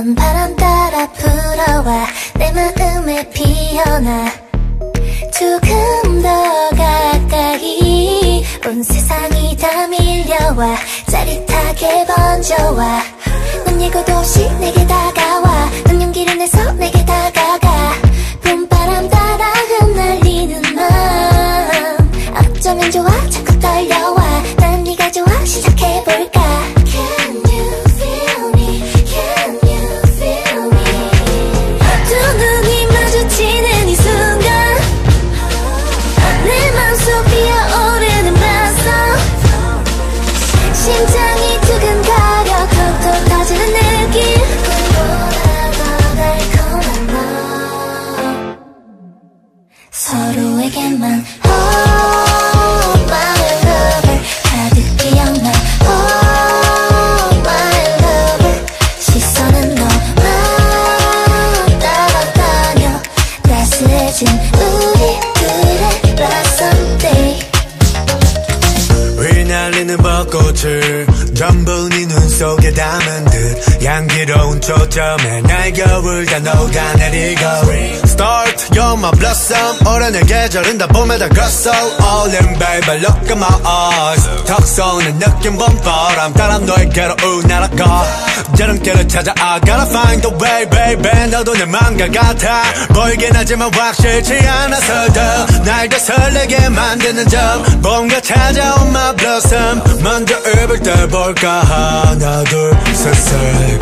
넌 바람 따라 불어와 내 마음에 피어나. 조금 더 가까이 온 세상이 다 밀려와 짜릿하게 번져와. 넌 예고도 없이 내게 다가와. 눈연기를 내서 내게 다가가 좋아? 자꾸 떨려와. 난 네가 좋아? 시작해볼까? Can you feel me? Can you feel me? 두 눈이 마주치는 이 순간. 내 맘속 피어오르는 맛성 심장 따스해진 우리 둘의 last Sunday 휘날리는 벚꽃을 전부 네눈 속에 담은 듯 향기로운 초점에 날 겨울 다 녹아내리고. Start you're my blossom. 올해의 계절은 다 봄에 다갔어. All baby look at my eyes. 턱 쏘는 느낌 봄바람. 따라 너에게로 우날아가 여름길을 찾아 I gotta find the way baby. 너도 내 맘과 같아. 보이긴 하지만 확실치 않아서도 날더 설레게 만드는 점. 봄과 찾아온 my blossom 먼저 입을 때 볼까 하나 둘셋셋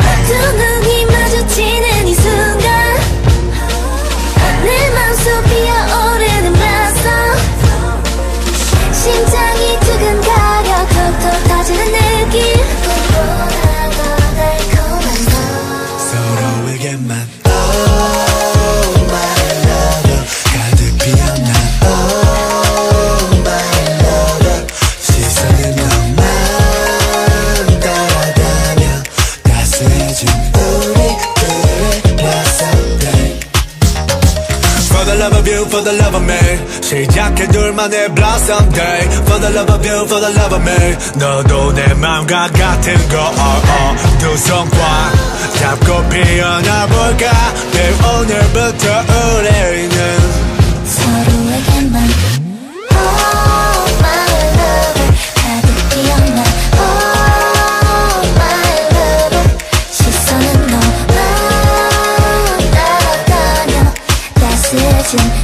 love of you, for the love of me 시작해 둘만의 blossom day For the love of you, for the love of me 너도 내 맘과 같은 거 oh, oh. 두 손과 잡고 피어나 볼까 Babe 오늘부터 너